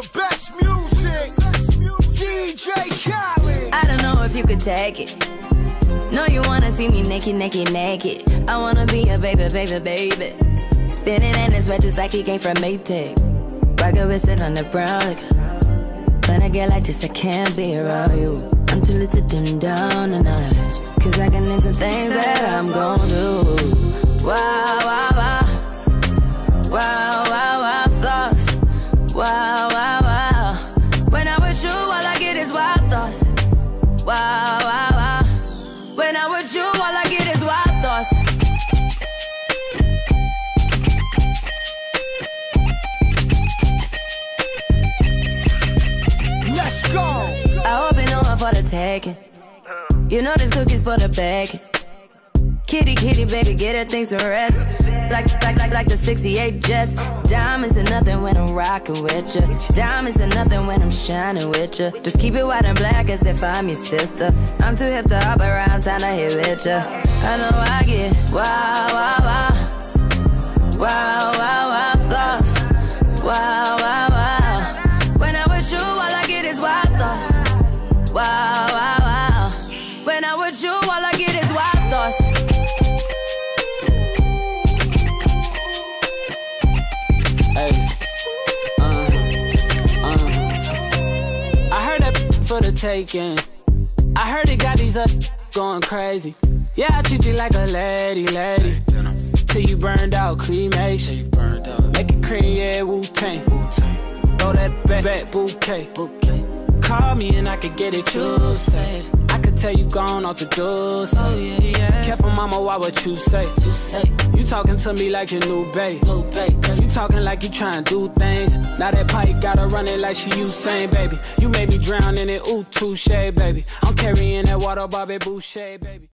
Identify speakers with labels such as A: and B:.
A: the best music. DJ Khaled. I don't know if you could take it. No, you wanna see me naked, naked, naked. I wanna be a baby, baby, baby. Spinning in his red just like he came from Maytag. Rocket with it on the brown. When I get like this, I can't be around you. I'm too little to dim down the night. I hope you know I'm for the taking. You know this cookie's for the bag. Kitty, kitty, baby, get her things to rest. Like, like, like, like the 68 Jets. Diamonds are nothing when I'm rocking with ya. Diamonds are nothing when I'm shining with ya. Just keep it white and black as if I'm your sister. I'm too hip to hop around, time to hit with ya. I know I get wow, wow, wow. Wow, wow, wow. When I'm with you, all I get is wild thoughts.
B: Hey, uh, uh. I heard that for the taking. I heard it got these up going crazy. Yeah, I treat you like a lady, lady. Till you burned out, cremation. Make it cream, yeah, Wu Tang. Throw that back, back bouquet. Call me and I could get it, you say. I could tell you gone off the door. Oh, yeah, yeah. Careful, mama, why what you say? You say. You talking to me like your new babe. New babe. You talking like you trying to do things. Now that pipe gotta run it like she Usain, baby. You made me drown in it, ooh, touche, baby. I'm carrying that water, Bobby Boucher, baby.